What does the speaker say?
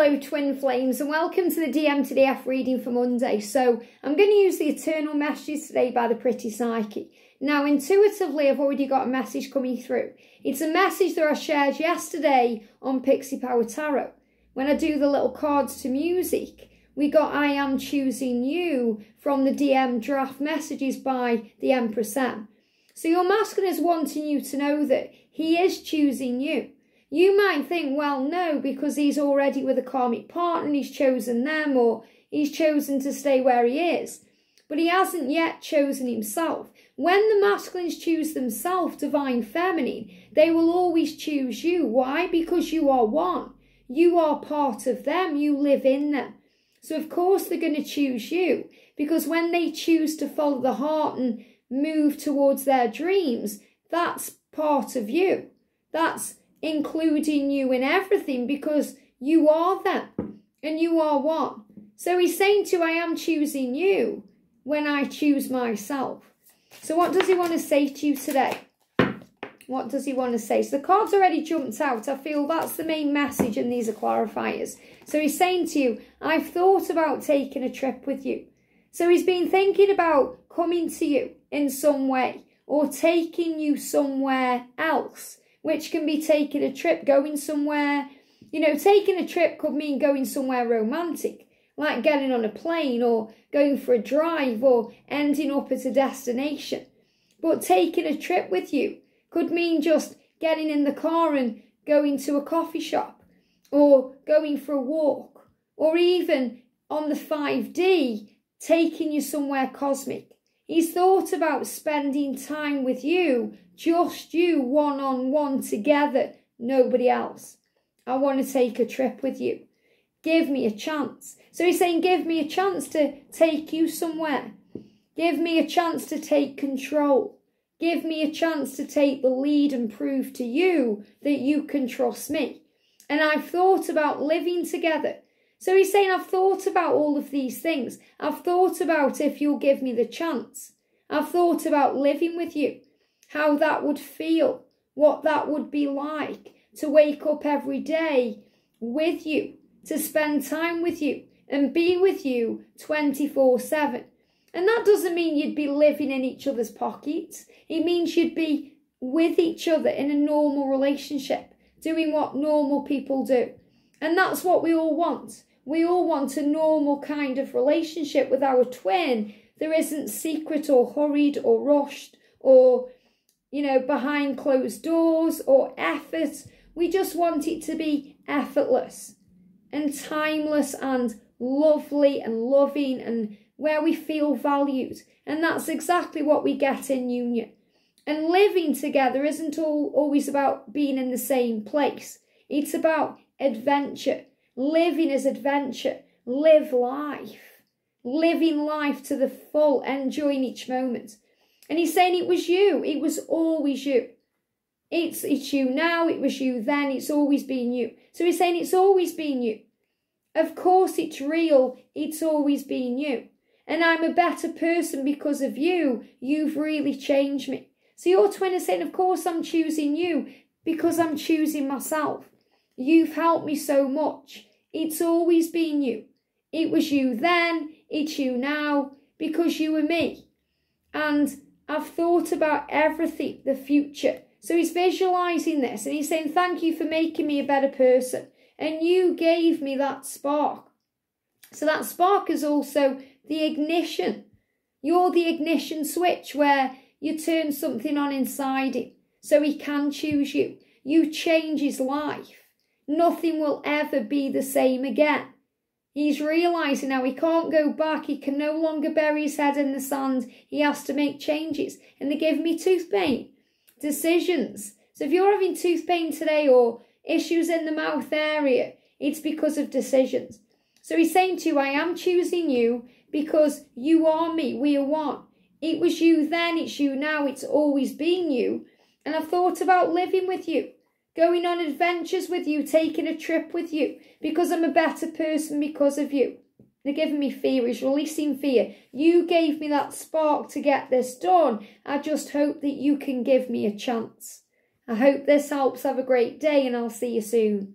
Hello twin flames and welcome to the DM to DF reading for Monday. So I'm going to use the eternal messages today by the Pretty Psyche. Now intuitively I've already got a message coming through. It's a message that I shared yesterday on Pixie Power Tarot. When I do the little cards to music, we got I am choosing you from the DM draft messages by the Empress M. So your masculine is wanting you to know that he is choosing you. You might think, well, no, because he's already with a karmic partner and he's chosen them or he's chosen to stay where he is. But he hasn't yet chosen himself. When the masculines choose themselves, divine feminine, they will always choose you. Why? Because you are one. You are part of them. You live in them. So of course they're going to choose you because when they choose to follow the heart and move towards their dreams, that's part of you. That's including you in everything because you are them and you are one. So he's saying to I am choosing you when I choose myself. So what does he want to say to you today? What does he want to say? So the card's already jumped out. I feel that's the main message and these are clarifiers. So he's saying to you, I've thought about taking a trip with you. So he's been thinking about coming to you in some way or taking you somewhere else which can be taking a trip, going somewhere. You know, taking a trip could mean going somewhere romantic, like getting on a plane or going for a drive or ending up at a destination. But taking a trip with you could mean just getting in the car and going to a coffee shop or going for a walk or even on the 5D taking you somewhere cosmic. He's thought about spending time with you, just you one on one together, nobody else. I want to take a trip with you. Give me a chance. So he's saying, Give me a chance to take you somewhere. Give me a chance to take control. Give me a chance to take the lead and prove to you that you can trust me. And I've thought about living together so he's saying, I've thought about all of these things. I've thought about if you'll give me the chance. I've thought about living with you, how that would feel, what that would be like to wake up every day with you, to spend time with you and be with you 24 7. And that doesn't mean you'd be living in each other's pockets. It means you'd be with each other in a normal relationship, doing what normal people do. And that's what we all want. We all want a normal kind of relationship with our twin. There isn't secret or hurried or rushed or, you know, behind closed doors or effort. We just want it to be effortless and timeless and lovely and loving and where we feel valued. And that's exactly what we get in union. And living together isn't all, always about being in the same place. It's about adventure. Living is adventure. Live life. Living life to the full, enjoying each moment. And he's saying it was you. It was always you. It's, it's you now, it was you then, it's always been you. So he's saying it's always been you. Of course it's real, it's always been you. And I'm a better person because of you. You've really changed me. So your twin is saying, of course I'm choosing you because I'm choosing myself. You've helped me so much. It's always been you. It was you then, it's you now, because you were me. And I've thought about everything, the future. So he's visualizing this and he's saying, Thank you for making me a better person. And you gave me that spark. So that spark is also the ignition. You're the ignition switch where you turn something on inside him so he can choose you. You change his life. Nothing will ever be the same again. He's realising now he can't go back. He can no longer bury his head in the sand. He has to make changes. And they give me tooth pain. Decisions. So if you're having tooth pain today or issues in the mouth area, it's because of decisions. So he's saying to you, I am choosing you because you are me. We are one. It was you then, it's you now, it's always been you. And I've thought about living with you going on adventures with you, taking a trip with you, because I'm a better person because of you. They're giving me fear, is releasing fear. You gave me that spark to get this done. I just hope that you can give me a chance. I hope this helps. Have a great day and I'll see you soon.